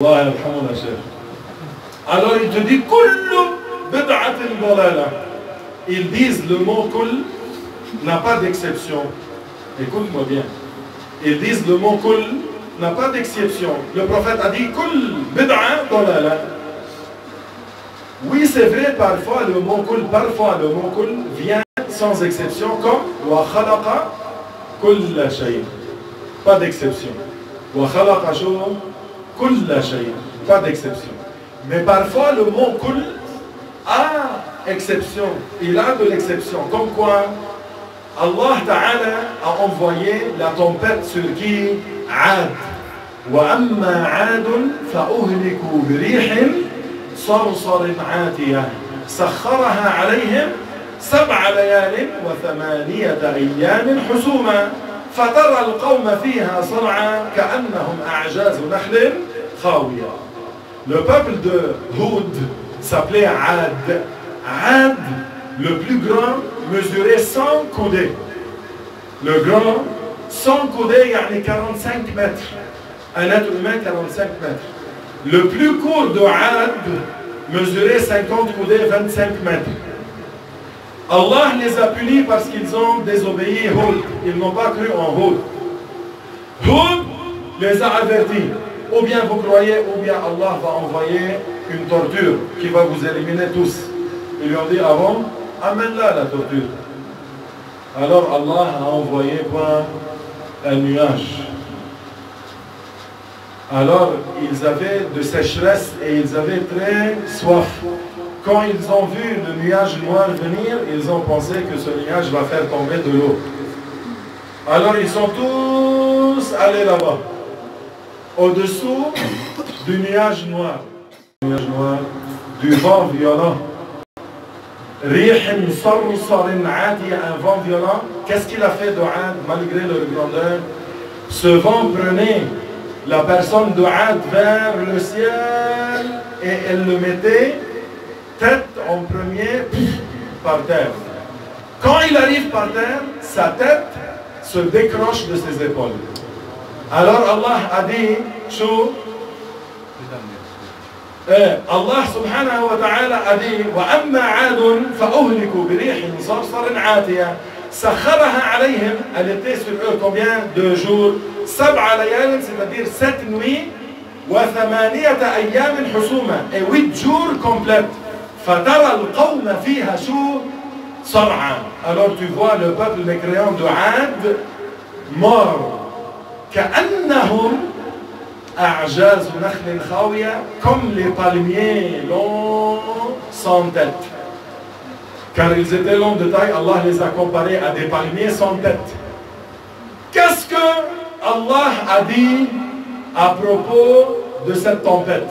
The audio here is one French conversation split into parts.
Alors il te dit. Ils disent le mot kul n'a pas d'exception. Écoute-moi bien. Ils disent le mot kul n'a pas d'exception. Le prophète a dit kul bid'a. Oui, c'est vrai, parfois le mot kul, parfois le mot kul vient sans exception comme wa khalaqa kulla. Pas d'exception. Wa khalaqa kulla shay. Pas d'exception. Mais parfois le mot kul a exception. Il a de l'exception. Comme quoi Allah Ta'ala a envoyé la tempête sur qui Ad. وأما عاد فأهلكوا بريح صرصر عاتية سخرها عليهم سبع ليال وثمانية أيام حسوما فترى القوم فيها صرعى كأنهم أعجاز نخل خاوية Le peuple de Houd s'appelait Ad. Ad, le plus grand, mesurait 100 coudées. Le grand, 100 coudées, a 45 mètres. Un être humain, 45 mètres. Le plus court de Ad mesurait 50 coudées, 25 mètres. Allah les a punis parce qu'ils ont désobéi Houd. Ils n'ont pas cru en Houd. Houd les a avertis. Ou bien vous croyez, ou bien Allah va envoyer une torture qui va vous éliminer tous. Ils lui ont dit avant, amène-la la torture. Alors Allah a envoyé Un nuage. Alors ils avaient de sécheresse et ils avaient très soif. Quand ils ont vu le nuage noir venir, ils ont pensé que ce nuage va faire tomber de l'eau. Alors ils sont tous allés là-bas au-dessous du nuage noir. Du nuage noir, du vent violent. un vent violent. Qu'est-ce qu'il a fait de malgré leur grandeur? Ce vent prenait la personne de vers le ciel et elle le mettait tête en premier par terre. Quand il arrive par terre, sa tête se décroche de ses épaules. Alors Allah a dit, شو الله سبحانه وتعالى أدي وأما عاد فأهلكوا بريح صرصر عاتية سخرها عليهم elle était sur eux combien de jours سبع ليال c'est-à-dire sept nuits وثمانية أيام حسوما et huit jours complètes Alors tu vois le peuple des créants de Ad mort. Comme les palmiers longs sans tête. Car ils étaient longs de taille, Allah les a comparés à des palmiers sans tête. Qu'est-ce que Allah a dit à propos de cette tempête?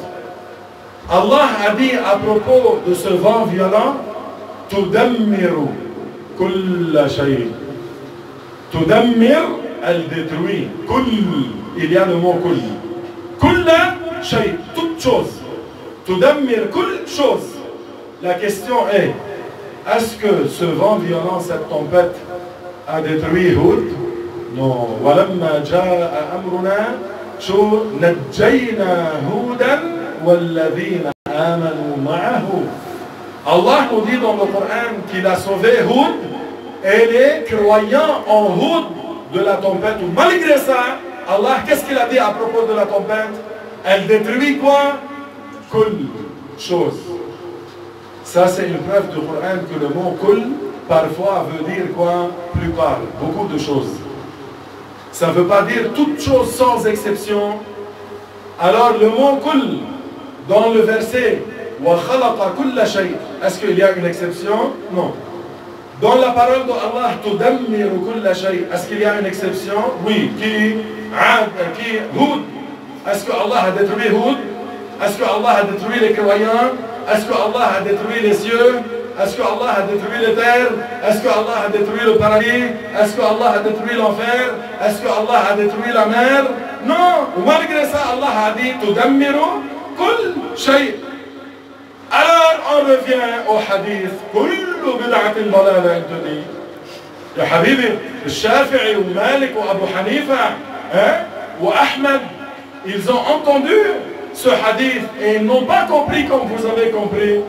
Allah a dit à propos de ce vent violent تدمر كل شيء تدمر elle détruit كل il y a le mot كل كل شيء toute chose تدمر كل chose la question est est-ce que ce vent violent cette tempête a détruit Houd non ولما جاء أمرنا شو نجينا هودا والذين آمنوا معه Allah nous dit dans le Coran qu'il a sauvé Houd et les croyants en Houd de la tempête. Malgré ça, Allah, qu'est-ce qu'il a dit à propos de la tempête? Elle détruit quoi? Kul, chose. Ça, c'est une preuve du Coran que le mot kul, parfois, veut dire quoi? Plupart, beaucoup de choses. Ça ne veut pas dire toute chose sans exception. Alors, le mot kul, dans le verset est-ce qu'il y a une exception? Non. Dans la parole d'Allah, est-ce qu'il y a une exception? Oui. Qui? Qui? Houd Est-ce que Allah a détruit Houd Est-ce que Allah a détruit les croyants? Est-ce que Allah a détruit les cieux? Est-ce que Allah a détruit les terres? Est-ce que Allah a détruit le paradis? Est-ce que Allah a détruit l'enfer? Est-ce que Allah a détruit la mer? Non. Malgré ça, Allah a dit Tudammiru. Alors on revient au hadith كل بدعة ضلالة انت دي يا حبيبي الشافعي ومالك وابو حنيفة hein, وأحمد ils ont entendu ce hadith et ils n'ont pas compris comme vous avez compris.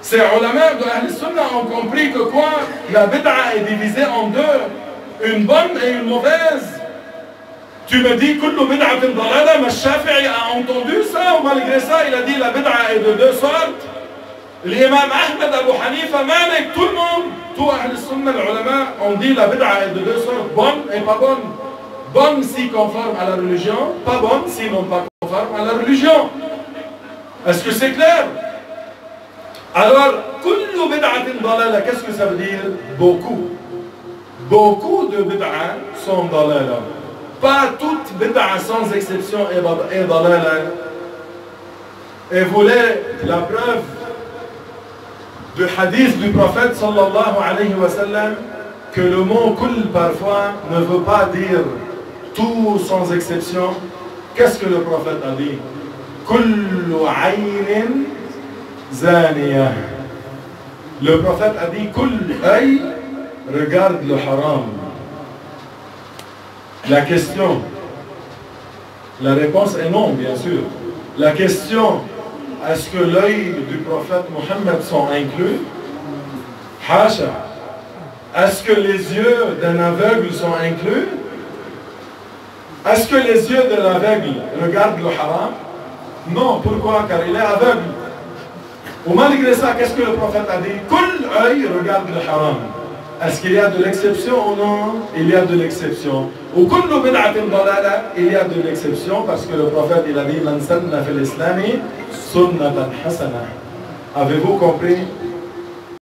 Ces ulama de Ahl Sunnah ont compris que quoi La bid'a est divisée en deux, une bonne et une mauvaise. Tu me dis, kullu bid'atin dalala, mais Shafi'i a entendu ça, malgré ça, il a dit la bid'a est de deux sortes. L'imam Ahmed, Abu Hanifa, Malik, tout le monde, tous Ahl Sunnah, les ulama, ont dit la bid'a est de deux sortes, bonne et pas bonne. Bonne si conforme à la religion, pas bonne si non pas conforme à la religion. Est-ce que c'est clair alors, qu'est-ce que ça veut dire Beaucoup. Beaucoup de bid'a sont dalala. Pas toutes bid'a sans exception est dalala. Et voulez la preuve du hadith du prophète sallallahu alayhi wa sallam que le mot kul parfois ne veut pas dire tout sans exception. Qu'est-ce que le prophète a dit? Kullu aynin zaniya. Le prophète a dit Kul regarde le haram. La question, la réponse est non, bien sûr. La question, est-ce que l'œil du prophète Mohammed sont inclus? Hasha. Est-ce que les yeux d'un aveugle sont inclus? Est-ce que les yeux de l'aveugle regardent le haram? Non, pourquoi? Car il est aveugle. Ou malgré ça, qu'est-ce que le prophète a dit? Kul œil regarde le haram. Est-ce qu'il y a de l'exception ou non? Il y a de l'exception. Il y a de l'exception parce que le prophète il a dit. Avez-vous compris?